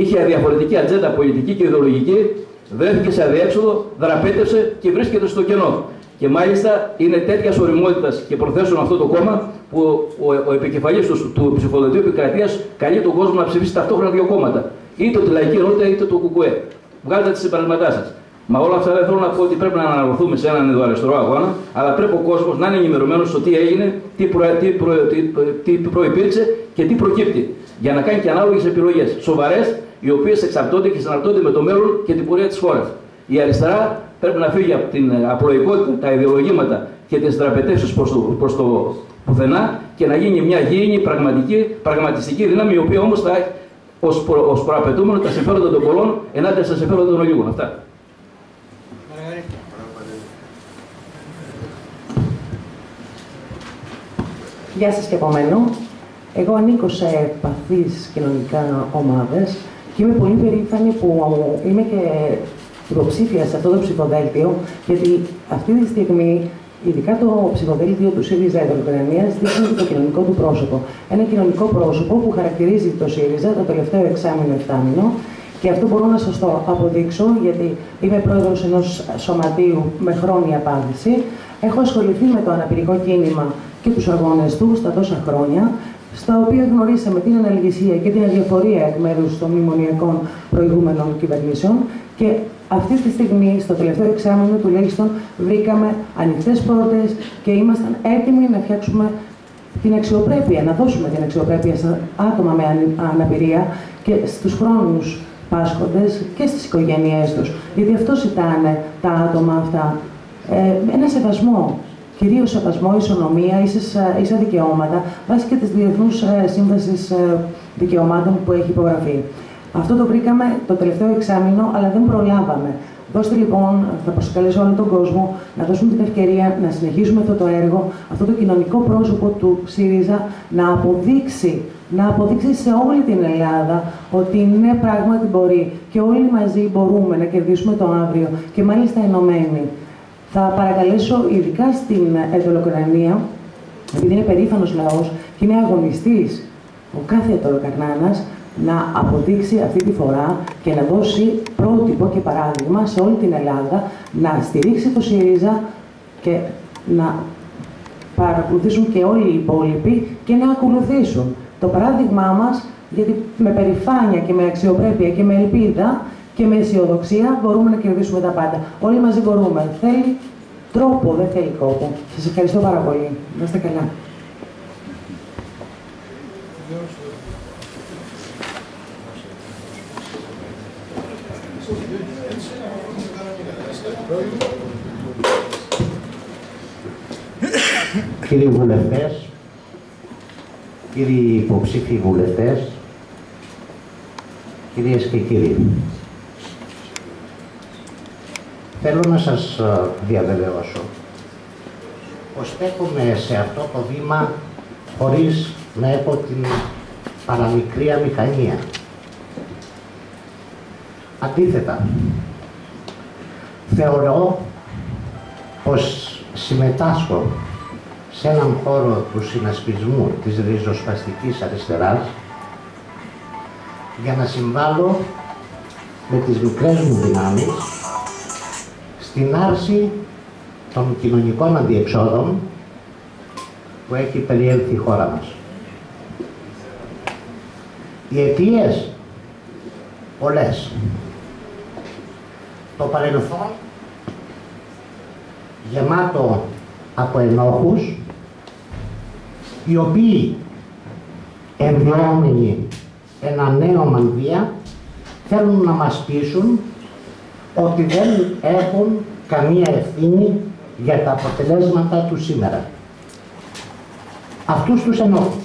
είχε αδιαφορετική ατζέντα πολιτική και ιδεολογική, βρέθηκε σε αδιέξοδο, δραπέτευσε και βρίσκεται στο κενό. Και μάλιστα είναι τέτοιας οριμότητας και προθέσεων αυτό το κόμμα που ο, ο επικεφαλής του, του ψηφοδελτίου επικρατείας καλεί τον κόσμο να ψηφίσει ταυτόχρονα δύο κόμματα. Είτε τη Λαϊκή Ενότητα είτε το ΚΚΕ. Βγάλετε τις συμπερασματά σας. Μα όλα αυτά δεν θέλω να πω ότι πρέπει να αναρωθούμε σε έναν αριστερό αγώνα, αλλά πρέπει ο κόσμος να είναι ενημερωμένος στο τι έγινε, τι, προ, τι, προ, τι, τι προπήρξε και τι προκύπτει. Για να κάνει και ανάλογες επιλογές. Σοβαρές, οι οποίες εξαρτώνται και συναρτώνται με το μέλλον και την πορεία της χώρας. Η αριστερά πρέπει να φύγει από την απλοϊκότητα, τα ιδεολογήματα και τις δραπετεύσεις προς το, προς το πουθενά και να γίνει μια γήινη, πραγματική, πραγματιστική δύναμη, η οποία όμως θα έχει ως προαπαιτούμενο τα συμφέροντα των πολλών ενάντια στα συμφέροντα των λίγων. Αυτά. Γεια σας και από μένα. Εγώ ανήκω σε ευπαθείς κοινωνικά ομάδες και είμαι πολύ περήφανη που είμαι και υποψήφια σε αυτό το ψηφοδέλτιο, γιατί αυτή τη στιγμή Ειδικά το ψηφοδέλτιο του ΣΥΡΙΖΑ Ευρωπαϊκή δείχνει το κοινωνικό του πρόσωπο. Ένα κοινωνικό πρόσωπο που χαρακτηρίζει το ΣΥΡΙΖΑ το τελευταίο εξάμεινο-εφτάμινο και αυτό μπορώ να σας το αποδείξω, γιατί είμαι πρόεδρος ενός σωματείου με χρόνια απάντηση. Έχω ασχοληθεί με το αναπηρικό κίνημα και τους αγώνες του στα τόσα χρόνια, στα οποία γνωρίσαμε την αναλυγησία και την αδιαφορία εκ μέρους των μνημονιακών προηγούμενων κυβερνήσεων και αυτή τη στιγμή, στο τελευταίο εξάμεινο τουλάχιστον, βρήκαμε ανοιχτές πόρτες και ήμασταν έτοιμοι να φτιάξουμε την αξιοπρέπεια, να δώσουμε την αξιοπρέπεια στα άτομα με αναπηρία και στους χρόνους πάσχοντες και στις οικογένειές τους. Γιατί αυτό ζητάνε τα άτομα αυτά. Ε, ένα σεβασμό, κυρίως σεβασμό, ισονομία, ίσες, ίσα δικαιώματα, βάσει και της Διεθνούς ε, Σύμβασης ε, Δικαιωμάτων που έχει υπογραφεί. Αυτό το βρήκαμε το τελευταίο εξάμεινο, αλλά δεν προλάβαμε. Δώστε λοιπόν, θα προσκαλέσω όλο τον κόσμο να δώσουμε την ευκαιρία να συνεχίσουμε αυτό το έργο, αυτό το κοινωνικό πρόσωπο του ΣΥΡΙΖΑ να αποδείξει, να αποδείξει σε όλη την Ελλάδα ότι ναι, πράγματι μπορεί και όλοι μαζί μπορούμε να κερδίσουμε το αύριο και μάλιστα ενωμένοι. Θα παρακαλέσω ειδικά στην Εδωλοκρανία, επειδή είναι περήφανος λαός και είναι αγωνιστής ο κάθε Ετωλοκαρνάνας, να αποδείξει αυτή τη φορά και να δώσει πρότυπο και παράδειγμα σε όλη την Ελλάδα, να στηρίξει το ΣΥΡΙΖΑ και να παρακολουθήσουν και όλοι οι υπόλοιποι και να ακολουθήσουν το παράδειγμά μας, γιατί με περηφάνεια και με αξιοπρέπεια και με ελπίδα και με αισιοδοξία μπορούμε να κερδίσουμε τα πάντα. Όλοι μαζί μπορούμε. Θέλει τρόπο, δεν θέλει κόπο. Σας ευχαριστώ πάρα πολύ. Να είστε καλά. Κύριοι βουλευτές, κύριοι υποψήφοι βουλευτές, κυρίες και κύριοι, θέλω να σας ε, διαβεβαιώσω πως στέκομαι σε αυτό το βήμα χωρίς να έχω την παραμικρή αμηχανία. Αντίθετα, θεωρώ πως συμμετάσχω σε έναν χώρο του συνασπισμού της ριζοσπαστικής αριστεράς για να συμβάλλω με τις μικρές μου δυνάμεις στην άρση των κοινωνικών αντιεξόδων που έχει περιέλθει η χώρα μας. Οι αιτίες πολλές. Το παρελθόν γεμάτο από ενόχους οι οποίοι ενδιόμενοι ένα νέο μανδύα θέλουν να μας πείσουν ότι δεν έχουν καμία ευθύνη για τα αποτελέσματα του σήμερα. Αυτούς τους ενόχους.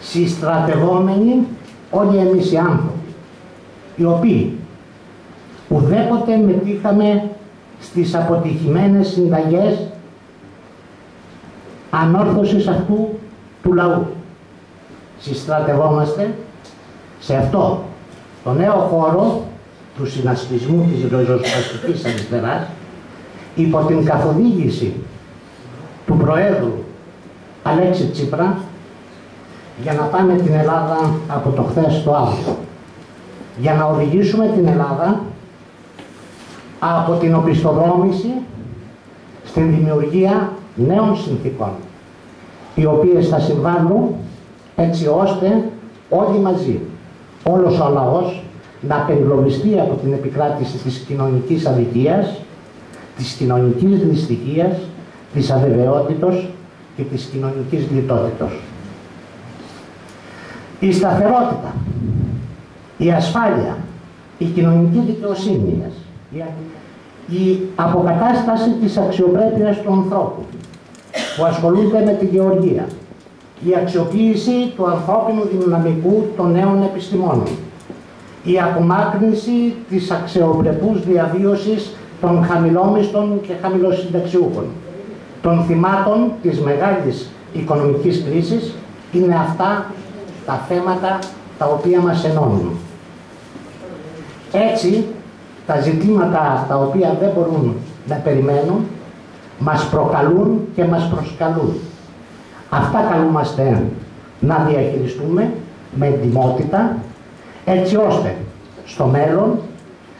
Συστρατευόμενοι όλοι εμείς οι άνθρωποι, οι οποίοι ουδέποτε μετήχαμε στις αποτυχημένες συνταγές ανόρθωσης αυτού του λαού. Συστρατευόμαστε σε αυτό το νέο χώρο του συνασπισμού της ροζοσπαστικής αριστεράς υπό την καθοδήγηση του Προέδρου Αλέξη Τσίπρα για να πάμε την Ελλάδα από το χθες στο αύριο. Για να οδηγήσουμε την Ελλάδα από την οπισθοδρόμηση στην δημιουργία νέων συνθήκων, οι οποίες θα συμβάλλουν έτσι ώστε όλοι μαζί, όλος ο λαός, να απεγκλωβιστεί από την επικράτηση της κοινωνικής αδικίας, της κοινωνικής δυστυχίας, της αβεβαιότητος και της κοινωνικής λιτότητος. Η σταθερότητα, η ασφάλεια, η κοινωνική δικαιοσύνη, η αποκατάσταση της αξιοπρέπειας του ανθρώπου που ασχολούνται με τη γεωργία, η αξιοποίηση του ανθρώπινου δυναμικού των νέων επιστημόνων, η απομάκρυνση της αξιοπρεπούς διαβίωσης των χαμηλόμιστων και χαμηλοσυνταξιούχων, των θυμάτων της μεγάλης οικονομικής κρίσης είναι αυτά τα θέματα τα οποία μας ενώνουν. Έτσι, τα ζητήματα τα οποία δεν μπορούν να περιμένουν, μας προκαλούν και μας προσκαλούν. Αυτά καλούμαστε να διαχειριστούμε με εντυμότητα, έτσι ώστε στο μέλλον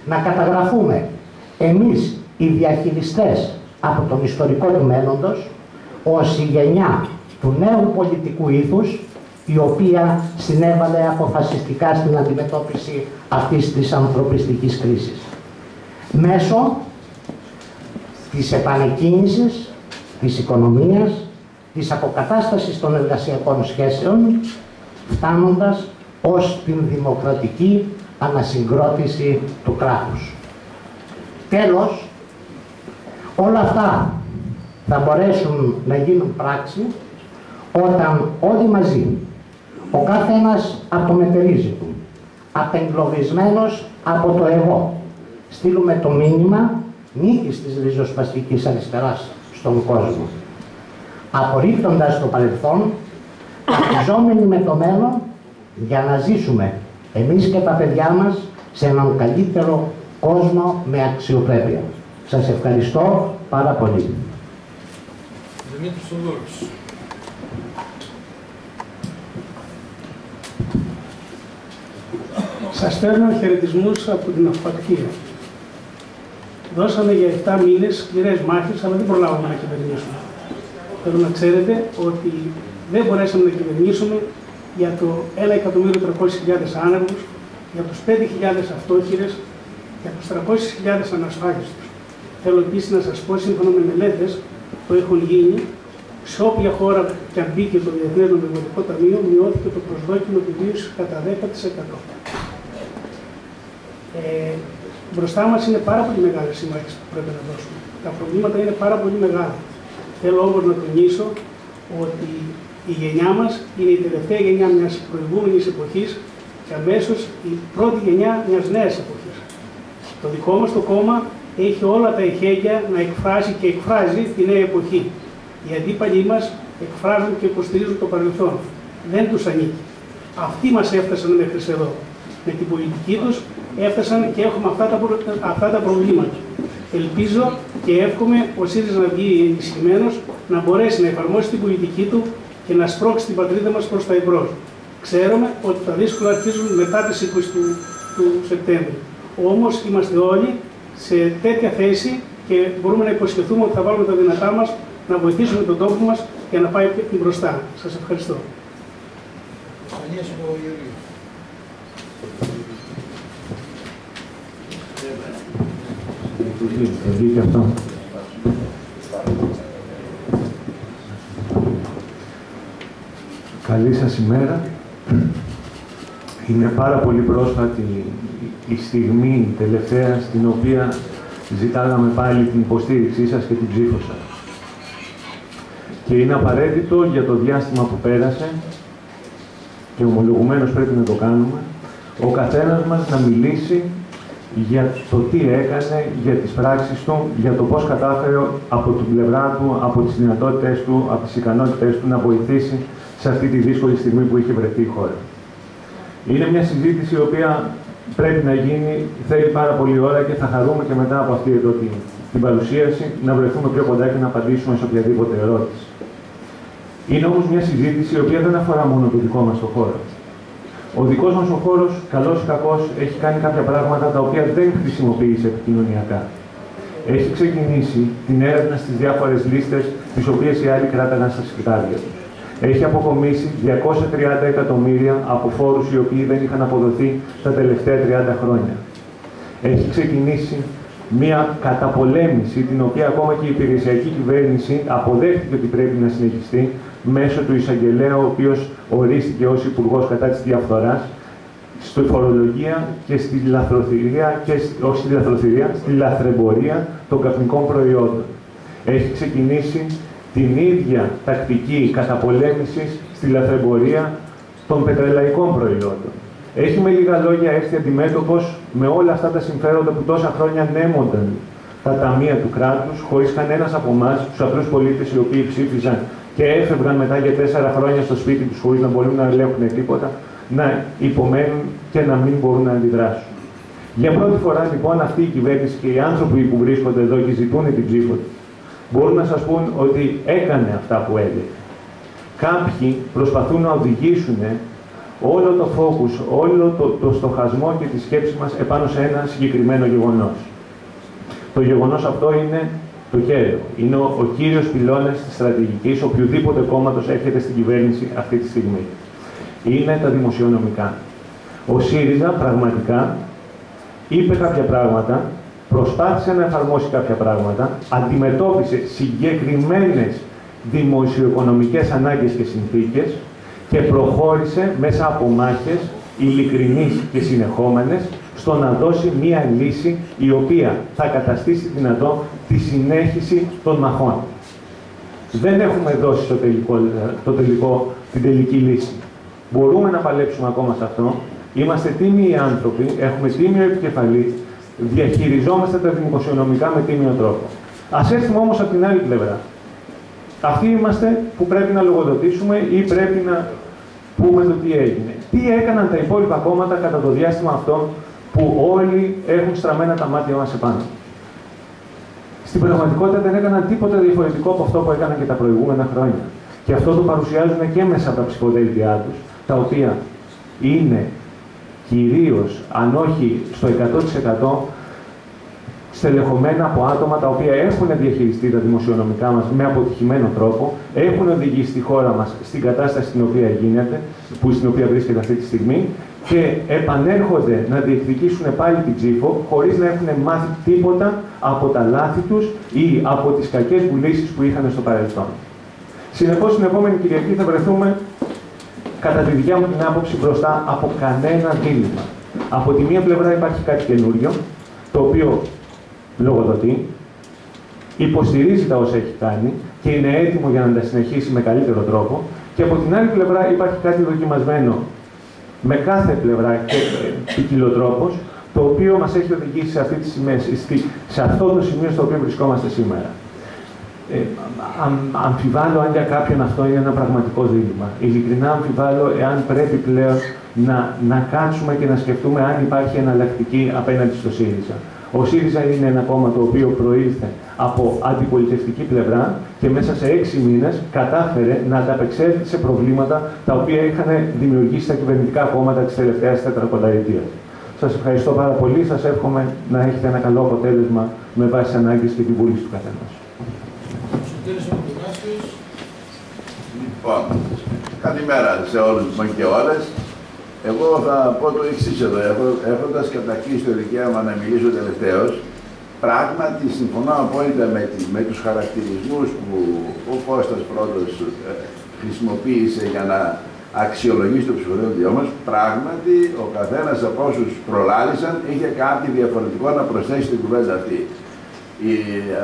να καταγραφούμε εμείς οι διαχειριστές από τον ιστορικό του μέλλοντος ως η γενιά του νέου πολιτικού ήθους η οποία συνέβαλε αποφασιστικά στην αντιμετώπιση αυτής της ανθρωπιστικής κρίσης. Μέσω της επανεκκίνησης της οικονομίας, της αποκατάστασης των εργασιακών σχέσεων, φτάνοντας ως την δημοκρατική ανασυγκρότηση του κράτους. Τέλος, όλα αυτά θα μπορέσουν να γίνουν πράξη όταν όλοι μαζί, ο κάθε ένας από το μετερίζει του, απεγκλωβισμένος από το εγώ, στείλουμε το μήνυμα νίκης της ριζοσπαστικής αριστεράς στον κόσμο. Απορρίπτοντας το παρελθόν, αρχιζόμενοι με το μέλλον για να ζήσουμε εμείς και τα παιδιά μας σε έναν καλύτερο κόσμο με αξιοπρέπεια. Σας ευχαριστώ πάρα πολύ. Σας στέλνω χαιρετισμούς από την Αυπακτία. Δώσαμε για 7 μήνες σκληρές μάχες, αλλά δεν προλάβαμε να κυβερνήσουμε. Θέλω να ξέρετε ότι δεν μπορέσαμε να κυβερνήσουμε για το 1.300.000 άνεργους, για τους 5.000 αυτόχειρες, για τους 300.000 ανασφάλιστους. Θέλω επίσης να σας πω, σύμφωνα με μελέτες που έχουν γίνει, σε όποια χώρα και αν μπήκε το Διεθνές Νομισματικό Ταμείο, μειώθηκε το προσδόκιμο του βίου κατά 10%. Ε, μπροστά μας είναι πάρα πολύ μεγάλες συμμάχες που πρέπει να δώσουμε. Τα προβλήματα είναι πάρα πολύ μεγάλα. Θέλω όμως να τονίσω ότι η γενιά μας είναι η τελευταία γενιά μιας προηγούμενης εποχής και αμέσως η πρώτη γενιά μιας νέας εποχής. Το δικό μας το κόμμα έχει όλα τα εχέγγυα να εκφράσει και εκφράζει τη νέα εποχή. Οι αντίπαλοι μας εκφράζουν και υποστηρίζουν το παρελθόν. Δεν τους ανήκει. Αυτοί μας έφτασαν μέχρι εδώ. Με την πολιτική τους έφτασαν και έχουμε αυτά τα, προ... αυτά τα προβλήματα. Ελπίζω και εύχομαι ο ΣΥΡΙΖΑ να βγει ενισχυμένος, να μπορέσει να εφαρμόσει την πολιτική του και να σπρώξει την πατρίδα μας προς τα εμπρός. Ξέρουμε ότι τα δύσκολα αρχίζουν μετά τις 20 του, του Σεπτέμβρη. Όμως είμαστε όλοι σε τέτοια θέση και μπορούμε να υποσχεθούμε ότι θα βάλουμε τα δυνατά μας να βοηθήσουμε τον τόπο μας για να πάει μπροστά. Σας ευχαριστώ. αυτό. Καλή σας ημέρα. Είναι πάρα πολύ πρόσφατη η στιγμή τελευταία στην οποία ζητάγαμε πάλι την υποστήριξή σας και την ψήφο σας. Και είναι απαραίτητο για το διάστημα που πέρασε και ομολογουμένως πρέπει να το κάνουμε, ο καθένας μας να μιλήσει για το τι έκανε, για τις πράξεις του, για το πώς κατάφερε από την πλευρά του, από τις δυνατότητες του, από τις ικανότητες του να βοηθήσει σε αυτή τη δύσκολη στιγμή που είχε βρεθεί η χώρα. Είναι μια συζήτηση η οποία πρέπει να γίνει, θέλει πάρα πολύ ώρα και θα χαρούμε και μετά από αυτή εδώ την, την παρουσίαση να βρεθούμε πιο κοντά και να απαντήσουμε σε οποιαδήποτε ερώτηση. Είναι όμως μια συζήτηση η οποία δεν αφορά μόνο το δικό μας το χώρο. Ο δικός μας ο χώρος, καλός ή κακός, έχει κάνει κάποια πράγματα τα οποία δεν χρησιμοποίησε επικοινωνιακά. Έχει ξεκινήσει την έρευνα στις διάφορες λίστες, τις οποίες οι άλλοι κράταγαν στα σκητάδια τους. Έχει αποκομίσει 230 εκατομμύρια από φόρους οι οποίοι δεν είχαν αποδοθεί τα τελευταία 30 χρόνια. Έχει ξεκινήσει μια καταπολέμηση, την οποία ακόμα και η υπηρεσιακή κυβέρνηση αποδέχτηκε ότι πρέπει να συνεχιστεί, μέσω του εισαγγελέα, ο οποίος ορίστηκε ως υπουργός κατά της διαφθοράς, στη φορολογία και στη λαθροθυρία, και, όχι στη λαθροθυρία, στη λαθρεμπορία των καπνικών προϊόντων. Έχει ξεκινήσει την ίδια τακτική καταπολέμησης στη λαθρεμπορία των πετρελαϊκών προϊόντων. Έχει με λίγα λόγια έρθει αντιμέτωπος με όλα αυτά τα συμφέροντα που τόσα χρόνια νέμονταν τα ταμεία του κράτους, χωρίς κανένας από εμάς, τους απλούς πολίτες οι οποίοι ψήφιζαν και έφευγαν μετά για τέσσερα χρόνια στο σπίτι τους χωρίς να μπορούν να ελέγχουν τίποτα, να υπομένουν και να μην μπορούν να αντιδράσουν. Για πρώτη φορά λοιπόν αυτή η κυβέρνηση και οι άνθρωποι που βρίσκονται εδώ και ζητούν την ψήφο τους, μπορούν να σας πούν ότι έκανε αυτά που έλεγε. Κάποιοι προσπαθούν να οδηγήσουν όλο το φόκους, όλο το, το στοχασμό και τη σκέψη μας επάνω σε ένα συγκεκριμένο γεγονός. Το γεγονός αυτό είναι το κέριο. Είναι ο, ο κύριος πυλώνας της στρατηγικής οποιοδήποτε κόμματος έρχεται στην κυβέρνηση αυτή τη στιγμή. Είναι τα δημοσιονομικά. Ο ΣΥΡΙΖΑ πραγματικά είπε κάποια πράγματα, προσπάθησε να εφαρμόσει κάποια πράγματα, αντιμετώπισε συγκεκριμένες δημοσιοοικονομικές ανάγκες και συνθήκες και προχώρησε μέσα από μάχες ειλικρινείς και συνεχόμενες στο να δώσει μία λύση η οποία θα καταστήσει δυνατό τη συνέχιση των μαχών. Δεν έχουμε δώσει το τελικό, το τελικό, την τελική λύση. Μπορούμε να παλέψουμε ακόμα σε αυτό. Είμαστε τίμιοι άνθρωποι, έχουμε τίμιο επικεφαλής, διαχειριζόμαστε τα δημοσιονομικά με τίμιο τρόπο. Ας έρθουμε όμως από την άλλη πλευρά. Αυτοί είμαστε που πρέπει να λογοδοτήσουμε ή πρέπει να πούμε το τι έγινε. Τι έκαναν τα υπόλοιπα κόμματα κατά το διάστημα αυτό που όλοι έχουν στραμμένα τα μάτια μας επάνω. Στην πραγματικότητα δεν έκαναν τίποτα διαφορετικό από αυτό που έκαναν και τα προηγούμενα χρόνια. Και αυτό το παρουσιάζουν και μέσα από τα ψηφοδέλτια τους, τα οποία είναι κυρίως, αν όχι στο 100%, στελεχωμένα από άτομα τα οποία έχουν διαχειριστεί τα δημοσιονομικά μας με αποτυχημένο τρόπο, έχουν οδηγήσει τη χώρα μας στην κατάσταση στην οποία γίνεται, που στην οποία βρίσκεται αυτή τη στιγμή και επανέρχονται να διεκδικήσουν πάλι την ψήφο χωρίς να έχουν μάθει τίποτα από τα λάθη τους ή από τις κακές βουλήσεις που είχαν στο παρελθόν. Συνεπώς, την επόμενη Κυριακή θα βρεθούμε, κατά τη δικιά μου την άποψη, μπροστά από κανένα δίλημα. Από τη μία πλευρά υπάρχει κάτι καινούριο, το οποίο λογοδοτεί, υποστηρίζει τα όσα έχει κάνει και είναι έτοιμο για να τα συνεχίσει με καλύτερο τρόπο. Και από την άλλη πλευρά υπάρχει κάτι δοκιμασμένο με κάθε πλευρά και ποικιλό τρόπο, το οποίο μας έχει οδηγήσει σε, αυτή τη σε αυτό το σημείο στο οποίο βρισκόμαστε σήμερα. Ε, αμφιβάλλω αν για κάποιον αυτό είναι ένα πραγματικό δίλημα. Ειλικρινά αμφιβάλλω εάν πρέπει πλέον να, να κάτσουμε και να σκεφτούμε αν υπάρχει εναλλακτική απέναντι στο ΣΥΡΙΖΑ. Ο ΣΥΡΙΖΑ είναι ένα κόμμα το οποίο προήλθε από αντιπολιτευτική πλευρά και μέσα σε έξι μήνες κατάφερε να ανταπεξέλθει σε προβλήματα τα οποία είχαν δημιουργήσει τα κυβερνητικά κόμματα της τελευταίας τετρακονταετίας. Σας ευχαριστώ πάρα πολύ. Σας εύχομαι να έχετε ένα καλό αποτέλεσμα με βάση ανάγκες και την βούληση του καθένα. Λοιπόν, καλημέρα σε όλους και όλες. Εγώ θα πω το εξής εδώ, έχοντας κατακτήσει το δικαίωμα να μιλήσω τελευταίο, πράγματι συμφωνώ απόλυτα με, με τους χαρακτηρισμούς που ο Κώστας πρώτος ε, χρησιμοποίησε για να αξιολογήσει το ψηφοδέλτιό μα. Πράγματι, ο καθένας από όσους προλάλησαν είχε κάτι διαφορετικό να προσθέσει στην κουβέντα αυτή. Η,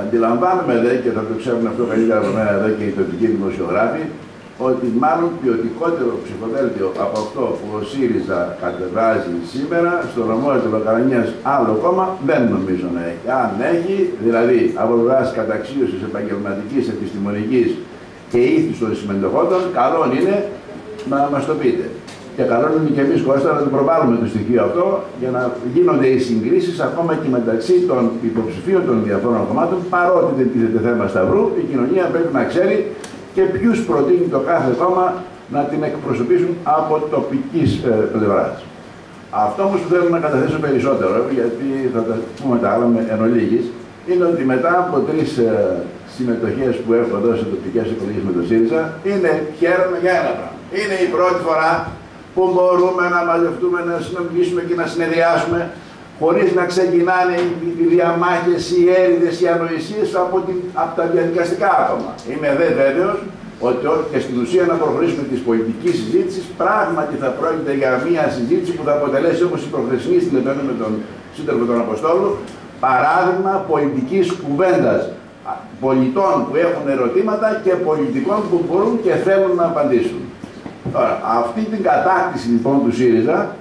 αντιλαμβάνομαι δε, και θα το ξέρουν αυτό καλύτερα από μένα εδώ και οι τοπικοί δημοσιογράφοι, ότι μάλλον ποιοτικότερο ψηφοδέλτιο από αυτό που ο ΣΥΡΙΖΑ κατεβάζει σήμερα στο νομό της Λοκαρανία άλλο κόμμα δεν νομίζω να έχει. Αν έχει, δηλαδή από πλευράς καταξίωσης επαγγελματικής, επιστημονικής και ήθη των συμμετοχόντων, καλό είναι να μας το πείτε. Και καλό είναι και εμείς Κώστα να το προβάλλουμε το στοιχείο αυτό για να γίνονται οι συγκρίσεις ακόμα και μεταξύ των υποψηφίων των διαφόρων κομμάτων. Παρότι δεν τίθεται θέμα σταυρού, η κοινωνία πρέπει να ξέρει και ποιους προτείνει το κάθε κόμμα να την εκπροσωπήσουν από τοπικής ε, πλευράς. Αυτό όμως που θέλω να καταθέσω περισσότερο, γιατί θα τα πούμε τα άλλα εν ολίγης, είναι ότι μετά από τρεις ε, συμμετοχές που έχω εδώ σε τοπικές εκλογέ με το ΣΥΡΙΖΑ, είναι χαίρομαι για ένα πράγμα. Είναι η πρώτη φορά που μπορούμε να μαζευτούμε, να συνομιλήσουμε και να συνεδριάσουμε χωρίς να ξεκινάνε οι διαμάχες, οι έρηδες, οι ανοησίες από, την, από τα διαδικαστικά άτομα. Είμαι δε βέβαιος ότι και στην ουσία να προχωρήσουμε της πολιτικής συζήτησης, πράγματι θα πρόκειται για μια συζήτηση που θα αποτελέσει όπως η προχθεσινή στην επένδυση με τον σύντροφο τον Αποστόλου, παράδειγμα πολιτικής κουβέντας πολιτών που έχουν ερωτήματα και πολιτικών που μπορούν και θέλουν να απαντήσουν. Τώρα, αυτή την κατάκτηση λοιπόν του ΣΥΡΙΖΑ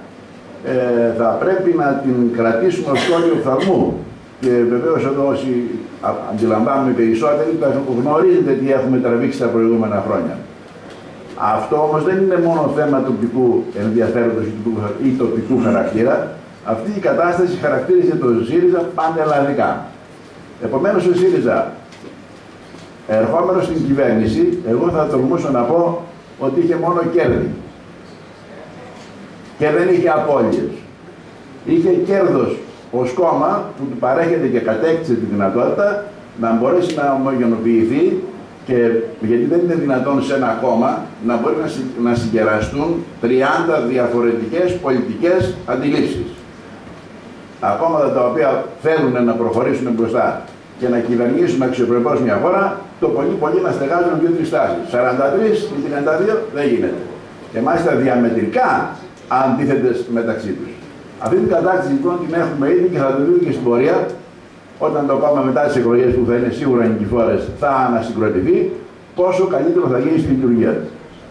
ε, θα πρέπει να την κρατήσουμε ως κόλλιο φθαλμού και βεβαίως εδώ όσοι αντιλαμβάνουμε περισσότεροι, γνωρίζετε τι έχουμε τραβήξει τα προηγούμενα χρόνια. Αυτό όμως δεν είναι μόνο θέμα τοπικού ενδιαφέροντος ή τοπικού χαρακτήρα. Αυτή η κατάσταση χαρακτήριζε το ΣΥΡΙΖΑ πανελλαδικά. Επομένως, ο ΣΥΡΙΖΑ, ερχόμενος στην κυβέρνηση, εγώ θα τολμούσα να πω ότι είχε μόνο κέρδη. Και δεν είχε απώλειες. Είχε κέρδος ως κόμμα που του παρέχεται και κατέκτησε τη δυνατότητα να μπορέσει να ομογενοποιηθεί και γιατί δεν είναι δυνατόν σε ένα κόμμα να μπορεί να, να συγκεραστούν 30 διαφορετικές πολιτικές αντιλήψεις. Τα κόμματα τα οποία θέλουν να προχωρήσουν μπροστά και να κυβερνήσουν αξιοπρεπώς μια χώρα, το πολύ πολύ να στεγάζουν δύο-τρεις τάσεις. 43 ή 32 δεν γίνεται. Και μάλιστα διαμετρικά αντίθετες μεταξύ τους. Αυτή την κατάκτηση λοιπόν την έχουμε ήδη και θα το δούμε και στην πορεία όταν το κόμμα μετά τις εκλογές που θα είναι σίγουρα νικηφόρε θα ανασυγκροτηθεί, πόσο καλύτερο θα γίνει στη λειτουργία της.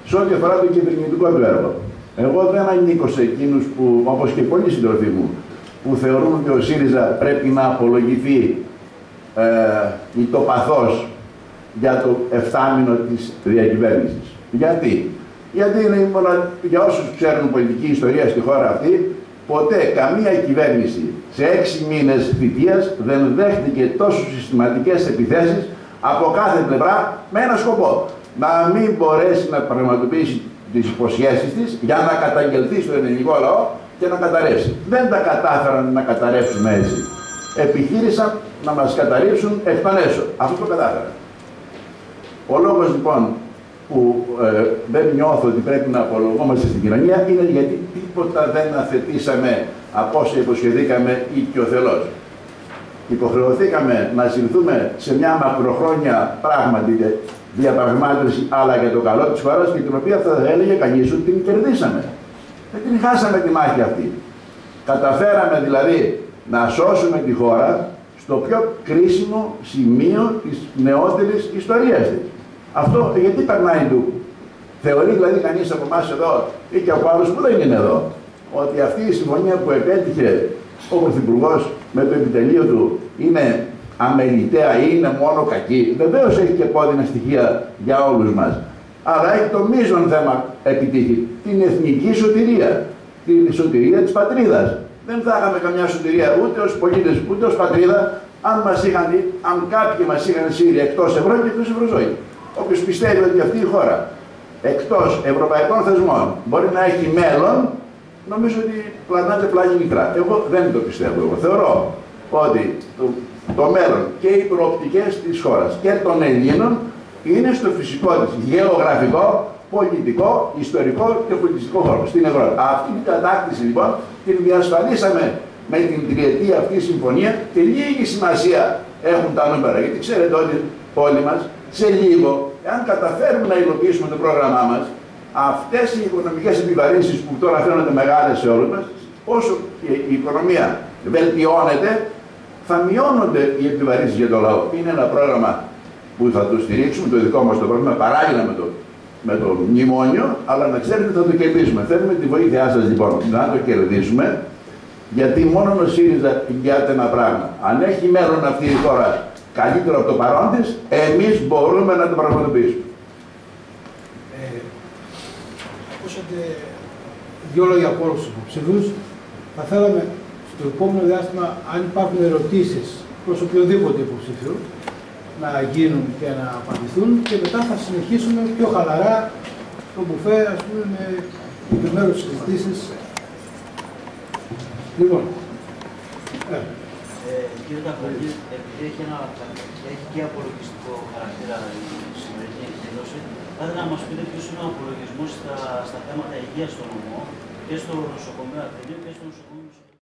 Σε ό,τι αφορά το κυβερνητικό του έργο. Εγώ δεν ανήκω σε εκείνους που, όπως και πολλοί συντροφοί μου, που θεωρούν ότι ο ΣΥΡΙΖΑ πρέπει να απολογηθεί ε, το παθός για το εφτάμινο της διακυβέρνησης. Γιατί; Γιατί είναι για όσους ξέρουν πολιτική ιστορία στη χώρα αυτή, Ποτέ καμία κυβέρνηση σε έξι μήνες θητείας δεν δέχτηκε τόσο συστηματικές επιθέσεις από κάθε πλευρά με ένα σκοπό. Να μην μπορέσει να πραγματοποιήσει τις υποσχέσεις της για να καταγγελθεί στο ελληνικό λαό και να καταρρεύσει. Δεν τα κατάφεραν να καταρρεύσουν έτσι. Επιχείρησαν να μας καταρρύψουν εκ των έσω. Αυτό το κατάφεραν. Ο λόγος λοιπόν που ε, δεν νιώθω ότι πρέπει να απολογόμαστε στην κοινωνία είναι γιατί τίποτα δεν αθετήσαμε από όσα υποσχεθήκαμε ή και ο θελός. Υποχρεωθήκαμε να συλληθούμε σε μια μακροχρόνια πράγματι διαπραγμάτευση αλλά για το καλό της χώρας και την οποία θα έλεγε κανείς ότι την κερδίσαμε. Δεν την χάσαμε τη μάχη αυτή. Καταφέραμε δηλαδή να σώσουμε τη χώρα στο πιο κρίσιμο σημείο της νεότερης ιστορίας της. Αυτό γιατί περνάει του. Θεωρεί δηλαδή κανείς από εμάς εδώ ή και από άλλους που δεν είναι εδώ, ότι αυτή η συμφωνία που επέτυχε ο Πρωθυπουργός με το επιτελείο του είναι αμεληταία ή είναι μόνο κακή; Βεβαίως έχει και πόδινα στοιχεία για όλους μας. Αλλά έχει το μείζον θέμα επιτύχει. Την εθνική σωτηρία. Την σωτηρία της πατρίδας. Δεν θα είχαμε καμιά σωτηρία ούτε ως πολίτες ούτε ως πατρίδα αν, μας είχαν, αν κάποιοι μας είχαν σύρει εκτός ευρώ και εκτός ευρωζώη. Όποιος πιστεύει ότι αυτή η χώρα εκτός ευρωπαϊκών θεσμών μπορεί να έχει μέλλον, νομίζω ότι πλανάται πλάγι μικρά. Εγώ δεν το πιστεύω. Εγώ θεωρώ ότι το, το μέλλον και οι προοπτικές της χώρας και των Ελλήνων είναι στο φυσικό της γεωγραφικό, πολιτικό, ιστορικό και πολιτιστικό χώρο στην Ευρώπη. Αυτή την κατάκτηση λοιπόν την διασφαλίσαμε με την τριετή αυτή συμφωνία και λίγη σημασία έχουν τα νούμερα. Γιατί ξέρετε ότι όλοι μας σε λίγο, εάν καταφέρουμε να υλοποιήσουμε το πρόγραμμά μας, αυτές οι οικονομικές επιβαρύνσεις που τώρα φαίνονται μεγάλες σε όλους μας, όσο η οικονομία βελτιώνεται, θα μειώνονται οι επιβαρύνσεις για το λαό. Είναι ένα πρόγραμμα που θα το στηρίξουμε, το δικό μας το πρόγραμμα, παράλληλα με το, με το μνημόνιο, αλλά να ξέρετε θα το κερδίσουμε. Θέλουμε τη βοήθειά σας λοιπόν να το κερδίσουμε, γιατί μόνο ο ΣΥΡΙΖΑ εγγυάται ένα πράγμα. Αν έχει μέλλον αυτή η χώρα καλύτερο από το παρόν της, εμείς μπορούμε να το πραγματοποιήσουμε. Ε, ακούσατε δύο λόγια από όλους τους υποψηφίους. Θα θέλαμε στο επόμενο διάστημα, αν υπάρχουν ερωτήσεις προς οποιοδήποτε υποψηφίου, να γίνουν και να απαντηθούν και μετά θα συνεχίσουμε πιο χαλαρά το μπουφέ, ας πούμε, με επιμέρους συζητήσεις. Λοιπόν, ε. Ε, κύριε Ταμπολή, επειδή έχει, ένα, έχει και απολογιστικό χαρακτήρα η σημερινή εκδήλωση, θα ήθελα να μας πείτε ποιος είναι ο απολογισμός στα, στα θέματα υγείας στο νομό και στο νοσοκομείο Αθηνίου και στο νοσοκομείο